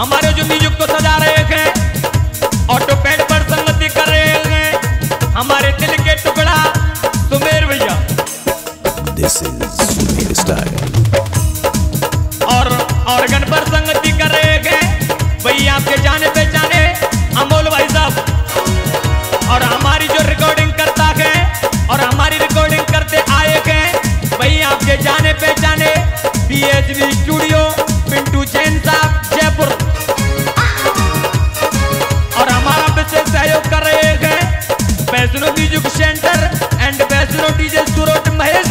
हमारे जो नियुक्त तो सजा रहे हैं ऑटो पैड पर संगति कर रहे हैं हमारे दिल के टुकड़ा सुमेर भैया। दिस इज़ सुमेर स्टाइल और ऑर्गन पर संगति कर रहे थे भैया आपके जाने पहचाने अमोल भाई साहब। और हमारी जो रिकॉर्डिंग करता है और हमारी रिकॉर्डिंग करते आए गए भैया आपके जाने पहचाने वी स्टूडियो पिंटू जैन साहब। Vaishno music centre and Vaishno DJ Surat Mahesh